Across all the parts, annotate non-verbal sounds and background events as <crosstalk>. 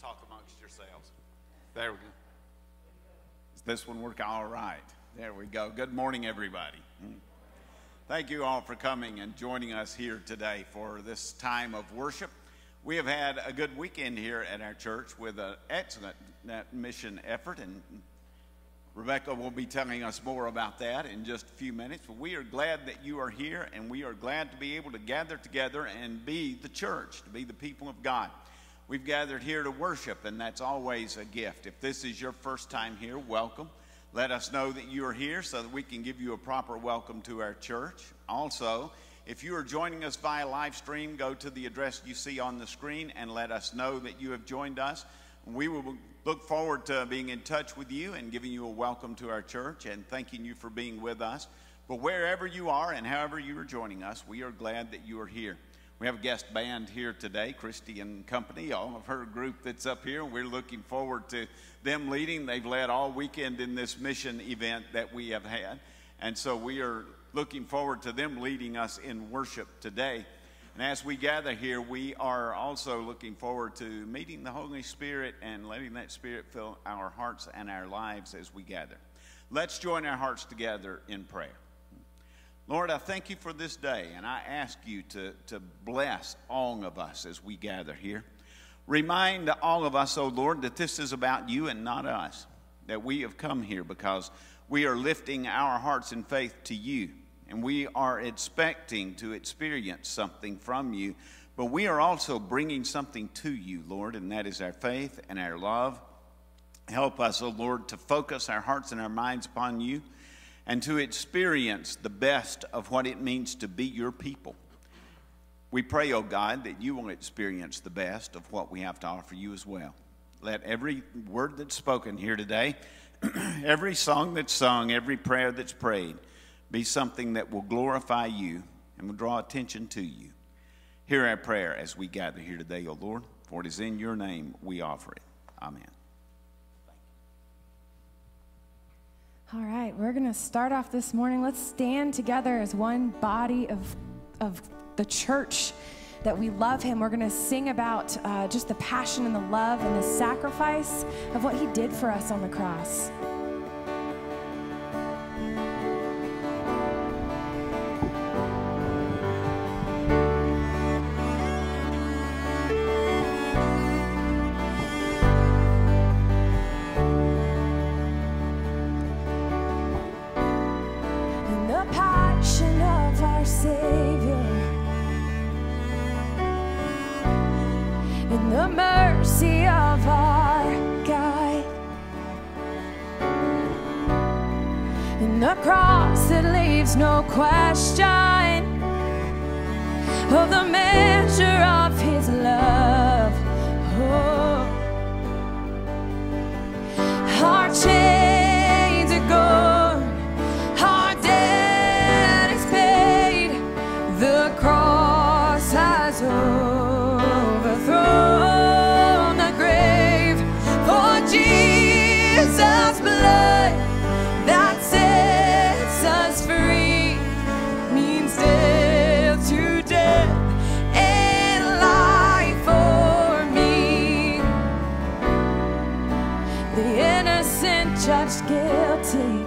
talk amongst yourselves. There we go. Does this one work all right? There we go. Good morning, everybody. Hmm. Thank you all for coming and joining us here today for this time of worship. We have had a good weekend here at our church with an excellent mission effort, and Rebecca will be telling us more about that in just a few minutes. But we are glad that you are here, and we are glad to be able to gather together and be the church, to be the people of God. We've gathered here to worship, and that's always a gift. If this is your first time here, welcome. Let us know that you are here so that we can give you a proper welcome to our church. Also, if you are joining us via live stream, go to the address you see on the screen and let us know that you have joined us. We will look forward to being in touch with you and giving you a welcome to our church and thanking you for being with us. But wherever you are and however you are joining us, we are glad that you are here. We have a guest band here today, Christy and Company, all of her group that's up here. We're looking forward to them leading. They've led all weekend in this mission event that we have had. And so we are looking forward to them leading us in worship today. And as we gather here, we are also looking forward to meeting the Holy Spirit and letting that Spirit fill our hearts and our lives as we gather. Let's join our hearts together in prayer. Lord, I thank you for this day, and I ask you to, to bless all of us as we gather here. Remind all of us, O oh Lord, that this is about you and not us, that we have come here because we are lifting our hearts in faith to you, and we are expecting to experience something from you, but we are also bringing something to you, Lord, and that is our faith and our love. Help us, O oh Lord, to focus our hearts and our minds upon you and to experience the best of what it means to be your people. We pray, oh God, that you will experience the best of what we have to offer you as well. Let every word that's spoken here today, <clears throat> every song that's sung, every prayer that's prayed, be something that will glorify you and will draw attention to you. Hear our prayer as we gather here today, O Lord, for it is in your name we offer it. Amen. All right, we're going to start off this morning. Let's stand together as one body of, of the church that we love him. We're going to sing about uh, just the passion and the love and the sacrifice of what he did for us on the cross. For Jesus' blood. while the innocent judged guilty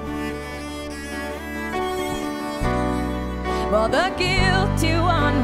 for the guilty one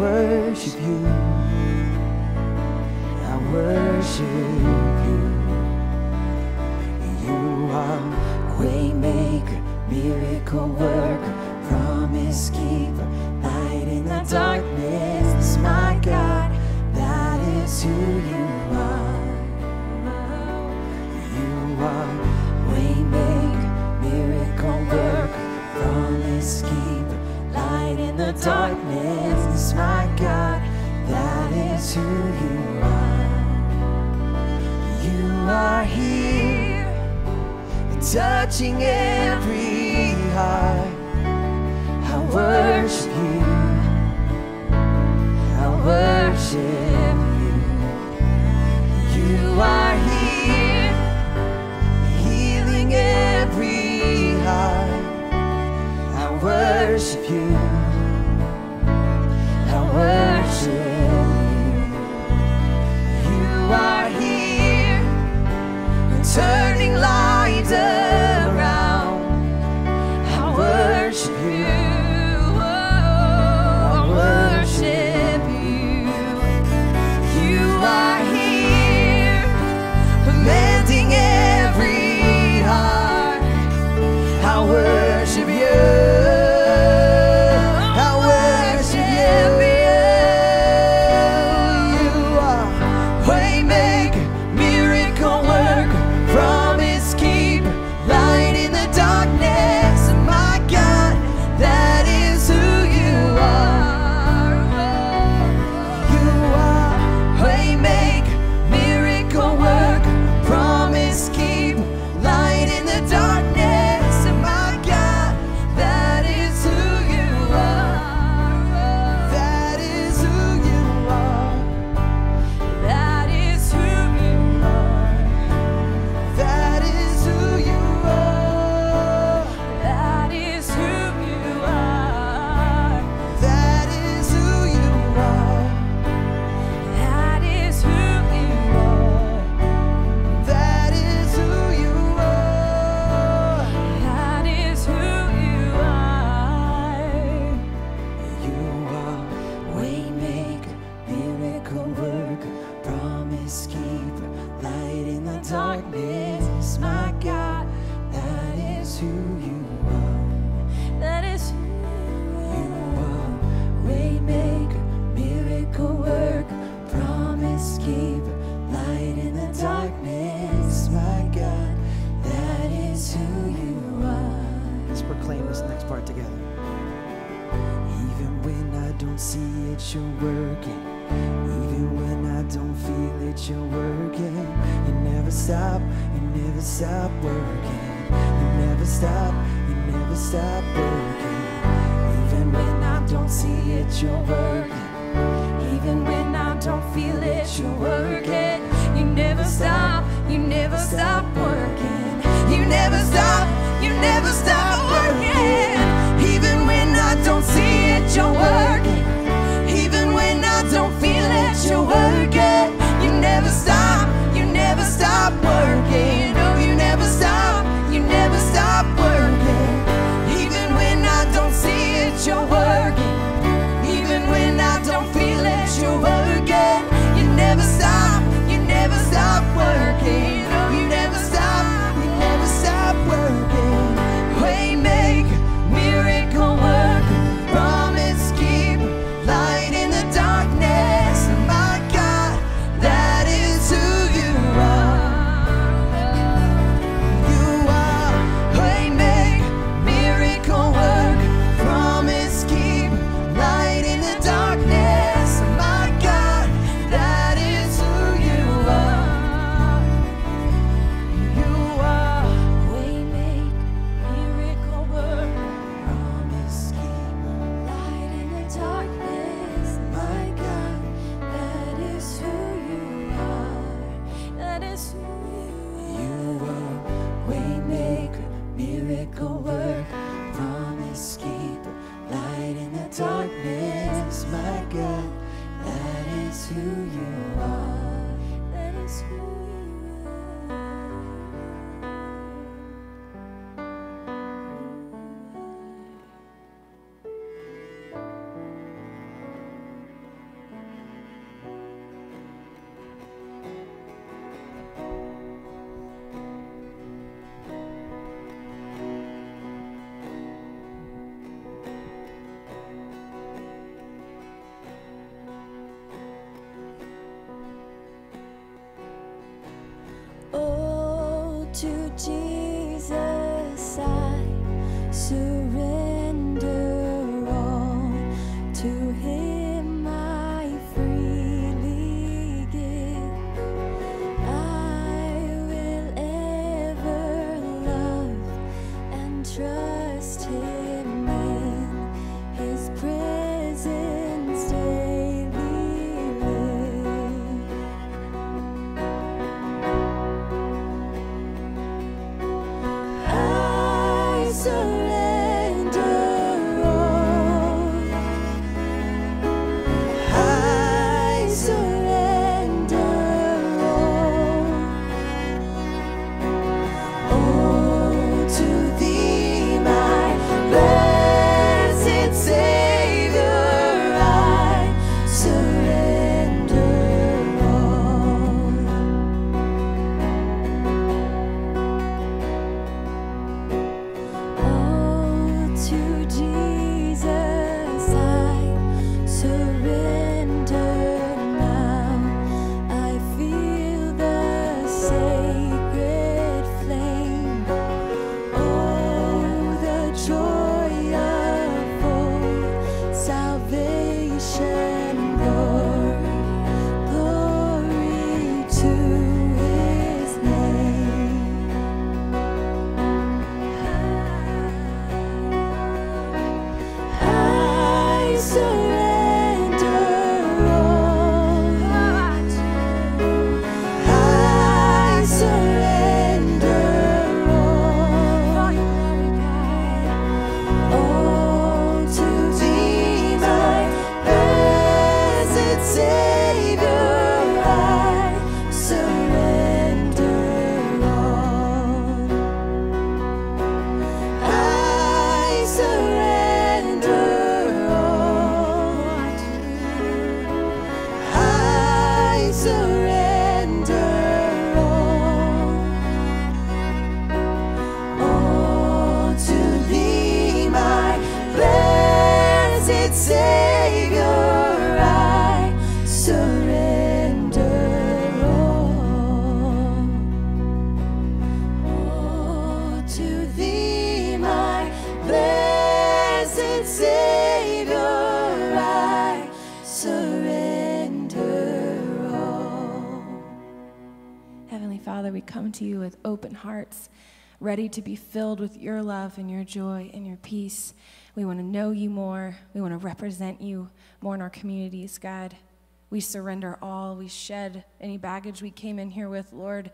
worship you. I worship you. You are waymaker, miracle worker, promise keeper, light in the darkness. My God, that is who you are. You are waymaker, miracle worker, promise keeper, light in the darkness. touching every heart. I worship you. I worship. To with open hearts, ready to be filled with your love and your joy and your peace. We want to know you more. We want to represent you more in our communities, God. We surrender all. We shed any baggage we came in here with, Lord.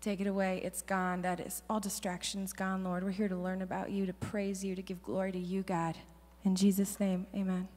Take it away. It's gone. That is all distractions gone, Lord. We're here to learn about you, to praise you, to give glory to you, God. In Jesus' name, amen.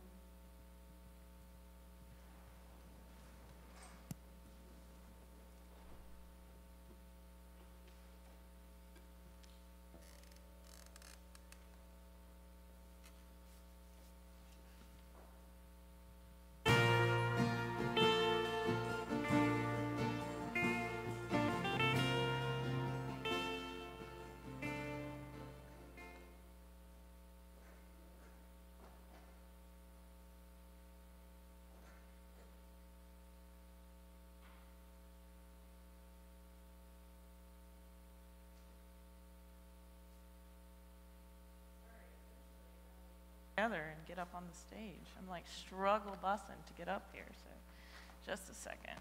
Together and get up on the stage. I'm like struggle bussing to get up here, so just a second.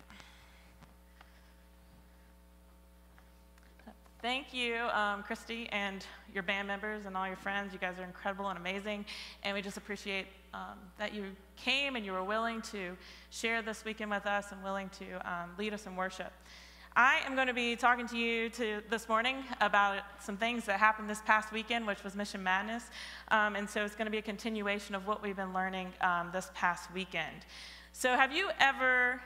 Thank you, um, Christy, and your band members and all your friends. You guys are incredible and amazing, and we just appreciate um, that you came and you were willing to share this weekend with us and willing to um, lead us in worship. I am going to be talking to you to this morning about some things that happened this past weekend, which was Mission Madness. Um, and so it's going to be a continuation of what we've been learning um, this past weekend. So, have you ever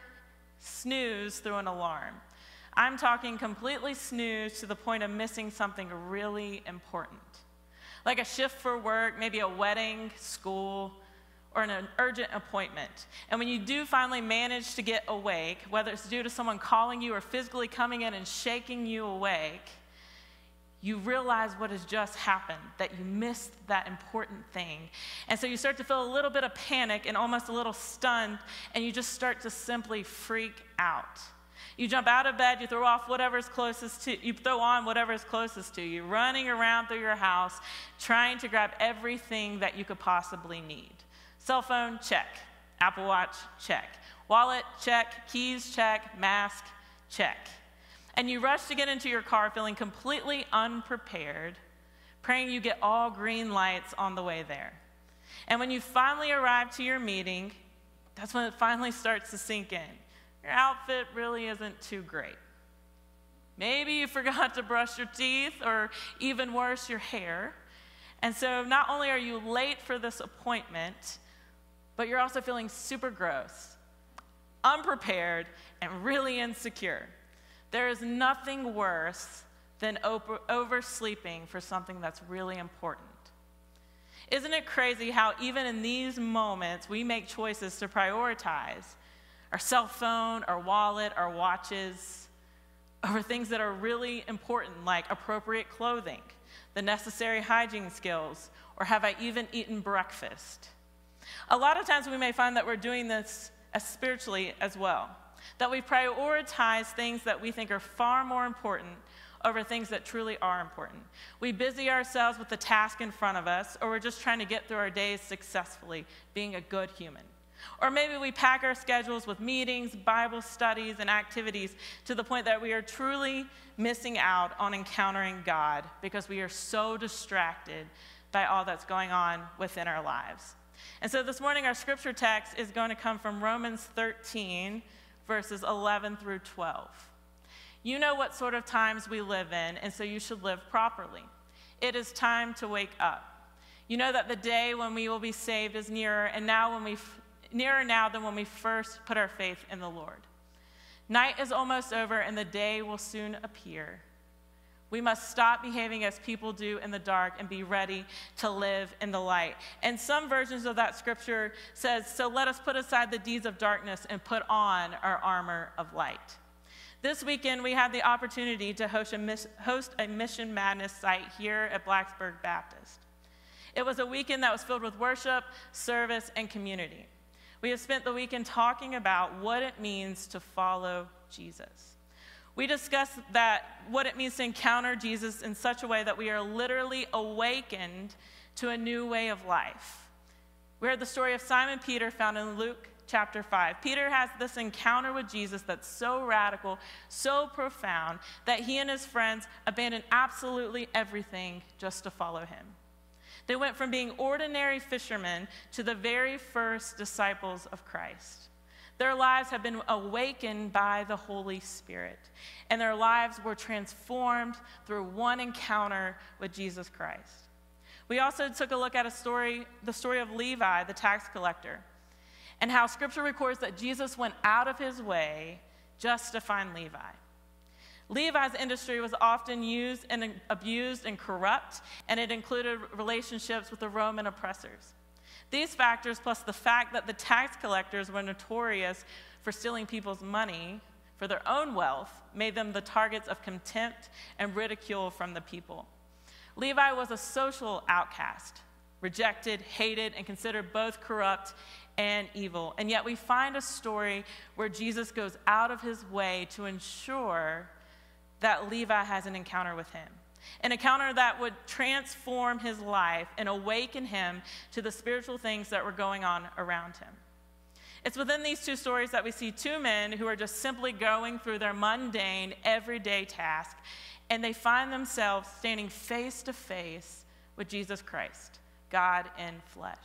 snoozed through an alarm? I'm talking completely snooze to the point of missing something really important, like a shift for work, maybe a wedding, school, or an urgent appointment. And when you do finally manage to get awake, whether it's due to someone calling you or physically coming in and shaking you awake, you realize what has just happened, that you missed that important thing. And so you start to feel a little bit of panic and almost a little stunned, and you just start to simply freak out. You jump out of bed, you throw off whatever's closest to you throw on whatever's closest to you, running around through your house trying to grab everything that you could possibly need. Cell phone, check. Apple Watch, check. Wallet, check. Keys, check. Mask, check. And you rush to get into your car feeling completely unprepared, praying you get all green lights on the way there. And when you finally arrive to your meeting, that's when it finally starts to sink in. Your outfit really isn't too great. Maybe you <laughs> forgot to brush your teeth, or even worse, your hair. And so not only are you late for this appointment, but you're also feeling super gross, unprepared, and really insecure. There is nothing worse than over- oversleeping for something that's really important. Isn't it crazy how, even in these moments, we make choices to prioritize our cell phone, our wallet, our watches over things that are really important, like appropriate clothing, the necessary hygiene skills, or have I even eaten breakfast? A lot of times we may find that we're doing this as spiritually as well, that we prioritize things that we think are far more important over things that truly are important. We busy ourselves with the task in front of us, or we're just trying to get through our days successfully, being a good human. Or maybe we pack our schedules with meetings, Bible studies, and activities to the point that we are truly missing out on encountering God because we are so distracted by all that's going on within our lives. And so this morning, our scripture text is going to come from Romans 13, verses 11 through 12. You know what sort of times we live in, and so you should live properly. It is time to wake up. You know that the day when we will be saved is nearer, and now when we nearer now than when we first put our faith in the Lord. Night is almost over, and the day will soon appear. We must stop behaving as people do in the dark and be ready to live in the light. And some versions of that scripture says, "So let us put aside the deeds of darkness and put on our armor of light." This weekend, we had the opportunity to host a, host a Mission Madness site here at Blacksburg Baptist. It was a weekend that was filled with worship, service, and community. We have spent the weekend talking about what it means to follow Jesus. We discussed that what it means to encounter Jesus in such a way that we are literally awakened to a new way of life. We heard the story of Simon Peter found in Luke chapter 5. Peter has this encounter with Jesus that's so radical, so profound, that he and his friends abandon absolutely everything just to follow him. They went from being ordinary fishermen to the very first disciples of Christ. Their lives have been awakened by the Holy Spirit, and their lives were transformed through one encounter with Jesus Christ. We also took a look at a story, the story of Levi, the tax collector and how scripture records that Jesus went out of his way just to find Levi. Levi's industry was often used and abused and corrupt, and it included relationships with the Roman oppressors. These factors, plus the fact that the tax collectors were notorious for stealing people's money for their own wealth, made them the targets of contempt and ridicule from the people. Levi was a social outcast, rejected, hated, and considered both corrupt and evil. And yet we find a story where Jesus goes out of his way to ensure that Levi has an encounter with him. An encounter that would transform his life and awaken him to the spiritual things that were going on around him. It's within these two stories that we see two men who are just simply going through their mundane, everyday task, and they find themselves standing face to face with Jesus Christ, God in flesh.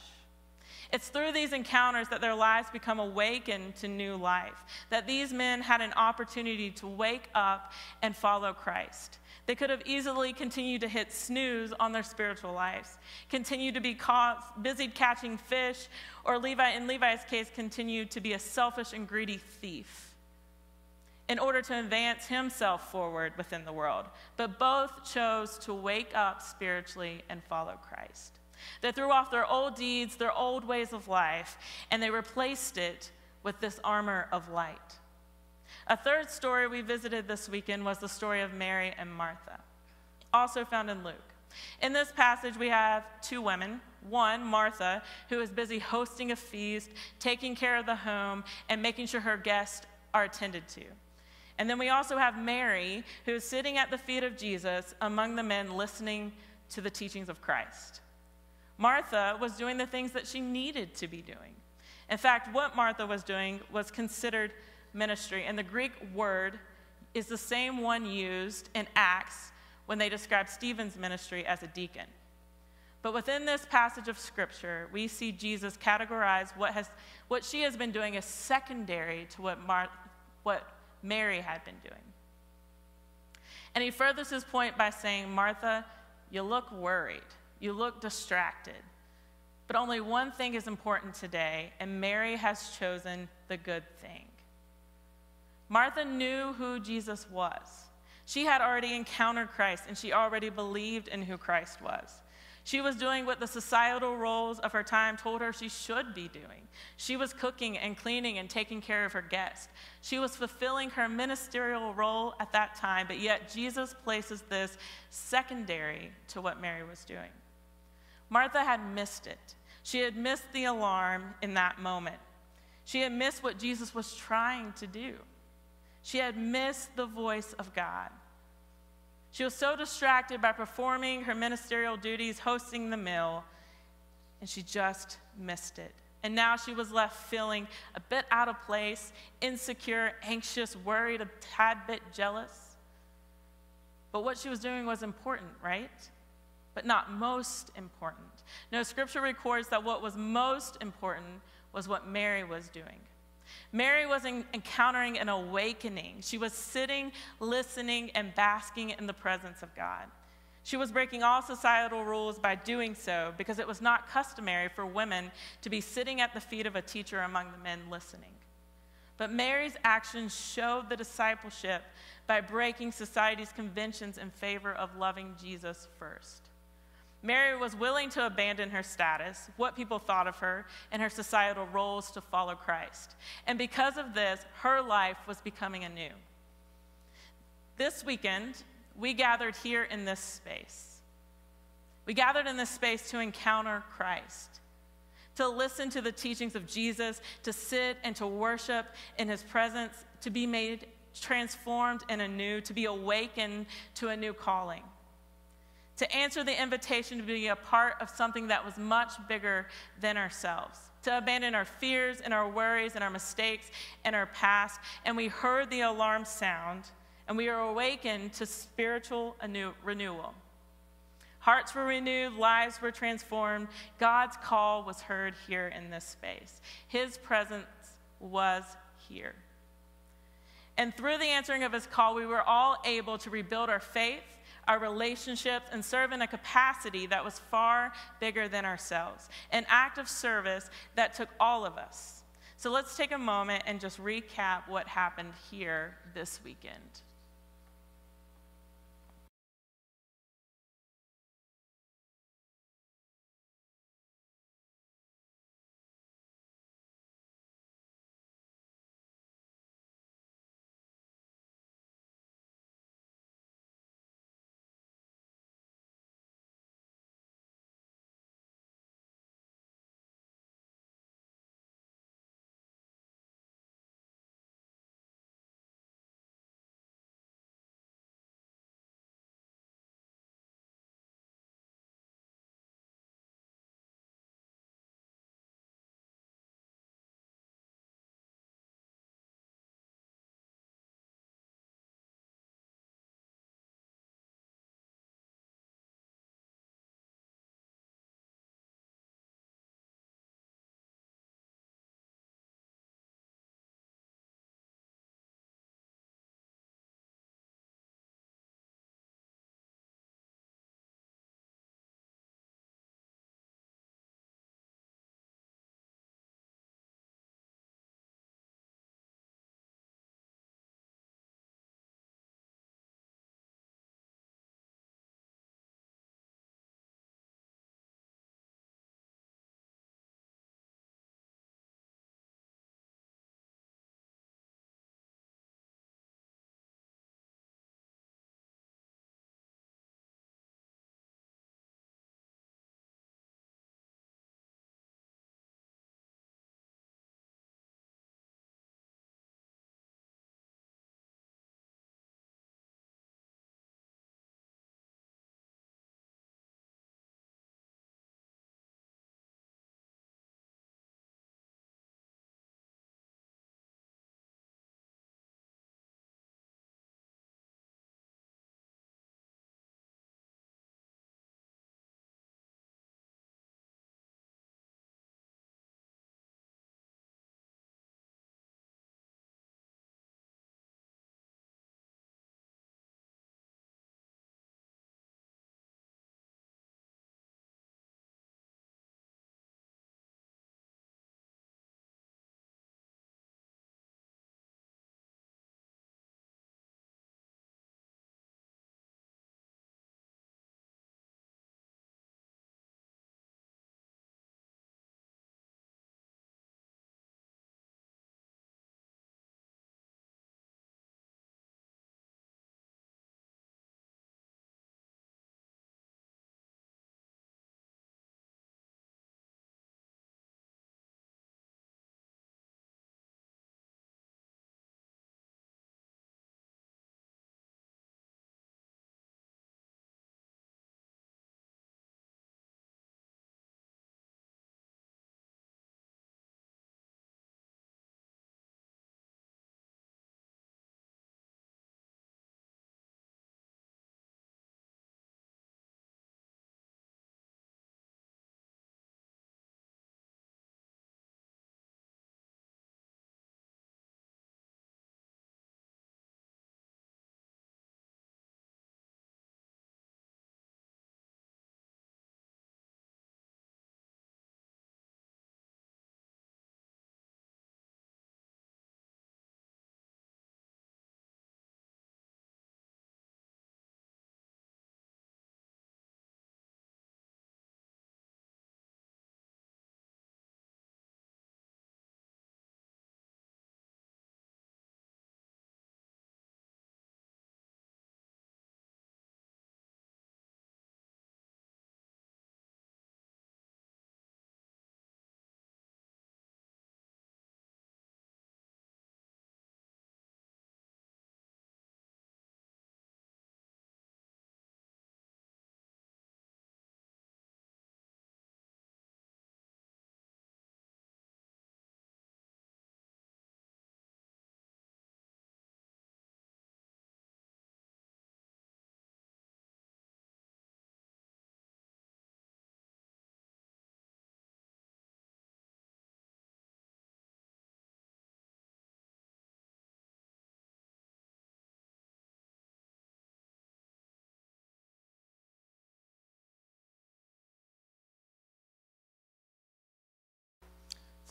It's through these encounters that their lives become awakened to new life, that these men had an opportunity to wake up and follow Christ. They could have easily continued to hit snooze on their spiritual lives, continued to be caught, busied catching fish, or Levi, in Levi's case, continued to be a selfish and greedy thief in order to advance himself forward within the world. But both chose to wake up spiritually and follow Christ. They threw off their old deeds, their old ways of life, and they replaced it with this armor of light. A third story we visited this weekend was the story of Mary and Martha, also found in Luke. In this passage, we have two women. One, Martha, who is busy hosting a feast, taking care of the home, and making sure her guests are attended to. And then we also have Mary, who is sitting at the feet of Jesus among the men listening to the teachings of Christ. Martha was doing the things that she needed to be doing. In fact, what Martha was doing was considered ministry, and the Greek word is the same one used in Acts when they describe Stephen's ministry as a deacon. But within this passage of scripture, we see Jesus categorize what, has, what she has been doing as secondary to what, Mar- what Mary had been doing. And he furthers his point by saying, Martha, you look worried, you look distracted. But only one thing is important today, and Mary has chosen the good thing. Martha knew who Jesus was. She had already encountered Christ, and she already believed in who Christ was. She was doing what the societal roles of her time told her she should be doing. She was cooking and cleaning and taking care of her guests. She was fulfilling her ministerial role at that time, but yet Jesus places this secondary to what Mary was doing. Martha had missed it. She had missed the alarm in that moment. She had missed what Jesus was trying to do. She had missed the voice of God. She was so distracted by performing her ministerial duties, hosting the meal, and she just missed it. And now she was left feeling a bit out of place, insecure, anxious, worried, a tad bit jealous. But what she was doing was important, right? But not most important. No, scripture records that what was most important was what Mary was doing. Mary was encountering an awakening. She was sitting, listening, and basking in the presence of God. She was breaking all societal rules by doing so because it was not customary for women to be sitting at the feet of a teacher among the men listening. But Mary's actions showed the discipleship by breaking society's conventions in favor of loving Jesus first. Mary was willing to abandon her status, what people thought of her, and her societal roles to follow Christ. And because of this, her life was becoming anew. This weekend, we gathered here in this space. We gathered in this space to encounter Christ, to listen to the teachings of Jesus, to sit and to worship in his presence, to be made transformed and anew, to be awakened to a new calling to answer the invitation to be a part of something that was much bigger than ourselves, to abandon our fears and our worries and our mistakes and our past. And we heard the alarm sound, and we were awakened to spiritual renewal. Hearts were renewed, lives were transformed. God's call was heard here in this space. His presence was here. And through the answering of his call, we were all able to rebuild our faith our relationships, and serve in a capacity that was far bigger than ourselves. An act of service that took all of us. So let's take a moment and just recap what happened here this weekend.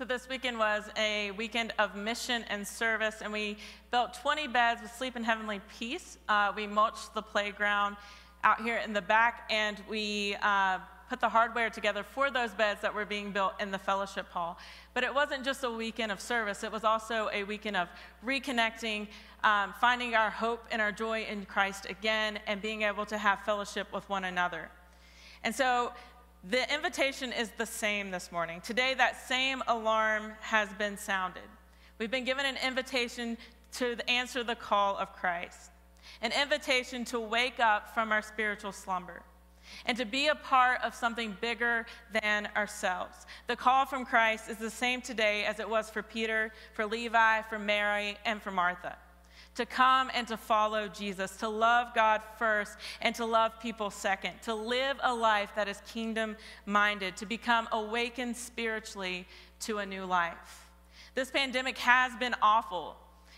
So, this weekend was a weekend of mission and service, and we built 20 beds with Sleep in Heavenly Peace. Uh, we mulched the playground out here in the back, and we uh, put the hardware together for those beds that were being built in the fellowship hall. But it wasn't just a weekend of service, it was also a weekend of reconnecting, um, finding our hope and our joy in Christ again, and being able to have fellowship with one another. And so, the invitation is the same this morning. Today, that same alarm has been sounded. We've been given an invitation to answer the call of Christ, an invitation to wake up from our spiritual slumber and to be a part of something bigger than ourselves. The call from Christ is the same today as it was for Peter, for Levi, for Mary, and for Martha to come and to follow Jesus, to love God first and to love people second, to live a life that is kingdom minded, to become awakened spiritually to a new life. This pandemic has been awful.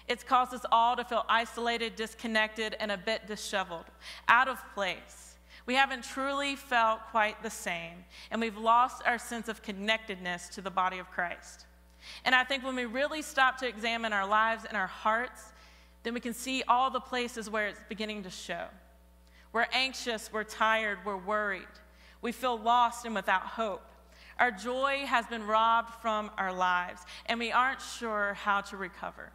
It's caused us all to feel isolated, disconnected, and a bit disheveled, out of place. We haven't truly felt quite the same, and we've lost our sense of connectedness to the body of Christ. And I think when we really stop to examine our lives and our hearts, then we can see all the places where it's beginning to show. We're anxious, we're tired, we're worried. We feel lost and without hope. Our joy has been robbed from our lives, and we aren't sure how to recover.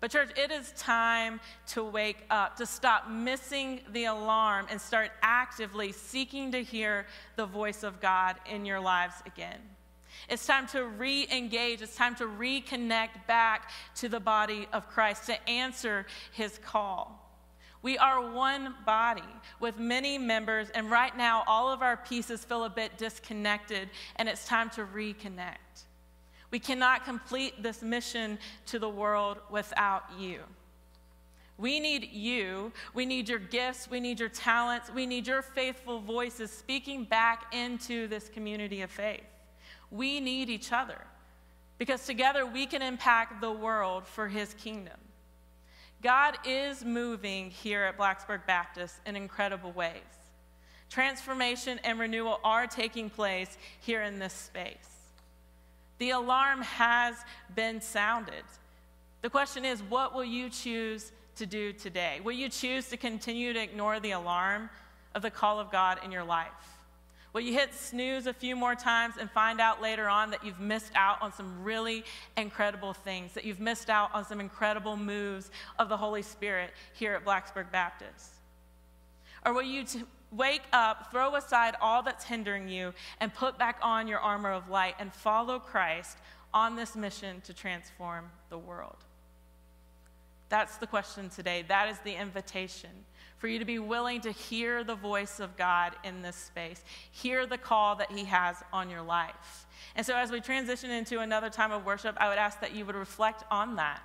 But, church, it is time to wake up, to stop missing the alarm and start actively seeking to hear the voice of God in your lives again. It's time to re engage. It's time to reconnect back to the body of Christ, to answer his call. We are one body with many members, and right now all of our pieces feel a bit disconnected, and it's time to reconnect. We cannot complete this mission to the world without you. We need you. We need your gifts. We need your talents. We need your faithful voices speaking back into this community of faith. We need each other because together we can impact the world for his kingdom. God is moving here at Blacksburg Baptist in incredible ways. Transformation and renewal are taking place here in this space. The alarm has been sounded. The question is, what will you choose to do today? Will you choose to continue to ignore the alarm of the call of God in your life? Will you hit snooze a few more times and find out later on that you've missed out on some really incredible things, that you've missed out on some incredible moves of the Holy Spirit here at Blacksburg Baptist? Or will you wake up, throw aside all that's hindering you, and put back on your armor of light and follow Christ on this mission to transform the world? That's the question today. That is the invitation for you to be willing to hear the voice of God in this space, hear the call that He has on your life. And so, as we transition into another time of worship, I would ask that you would reflect on that.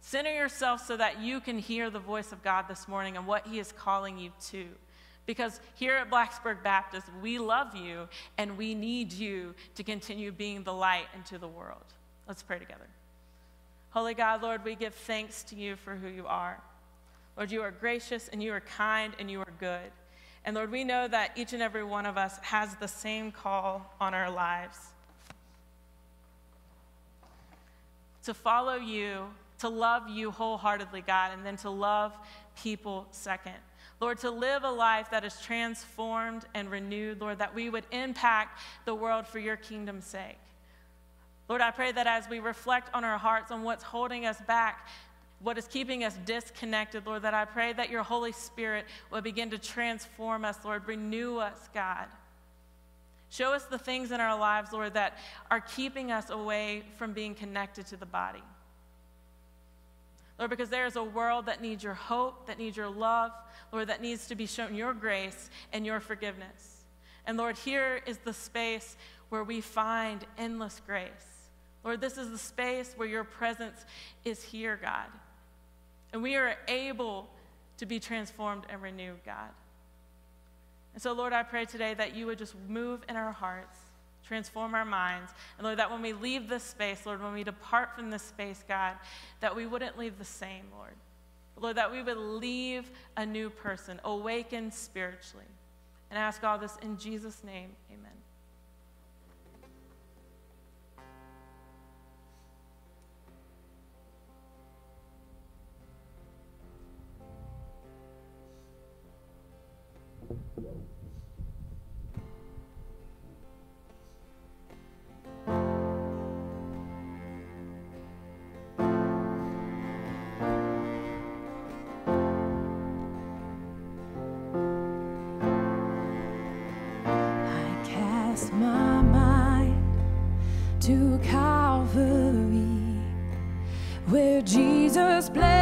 Center yourself so that you can hear the voice of God this morning and what He is calling you to. Because here at Blacksburg Baptist, we love you and we need you to continue being the light into the world. Let's pray together. Holy God, Lord, we give thanks to you for who you are. Lord, you are gracious and you are kind and you are good. And Lord, we know that each and every one of us has the same call on our lives to follow you, to love you wholeheartedly, God, and then to love people second. Lord, to live a life that is transformed and renewed, Lord, that we would impact the world for your kingdom's sake. Lord, I pray that as we reflect on our hearts on what's holding us back, what is keeping us disconnected, Lord, that I pray that your Holy Spirit will begin to transform us, Lord, renew us, God. Show us the things in our lives, Lord, that are keeping us away from being connected to the body. Lord, because there is a world that needs your hope, that needs your love, Lord, that needs to be shown your grace and your forgiveness. And Lord, here is the space where we find endless grace. Lord, this is the space where your presence is here, God. And we are able to be transformed and renewed, God. And so, Lord, I pray today that you would just move in our hearts, transform our minds. And Lord, that when we leave this space, Lord, when we depart from this space, God, that we wouldn't leave the same, Lord. Lord, that we would leave a new person, awakened spiritually. And I ask all this in Jesus' name, amen. To Calvary, where Jesus bled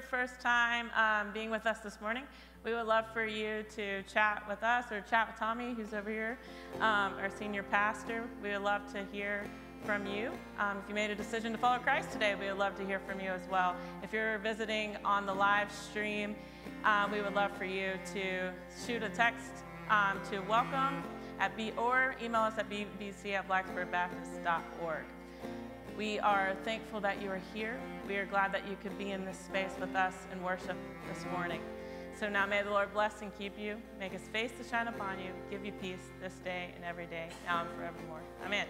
your first time um, being with us this morning, we would love for you to chat with us or chat with Tommy, who's over here, um, our senior pastor. We would love to hear from you. Um, if you made a decision to follow Christ today, we would love to hear from you as well. If you're visiting on the live stream, um, we would love for you to shoot a text um, to welcome at B or email us at bbc at blacksburgbaptist.org. We are thankful that you are here. We are glad that you could be in this space with us and worship this morning. So now may the Lord bless and keep you, make his face to shine upon you, give you peace this day and every day, now and forevermore. Amen.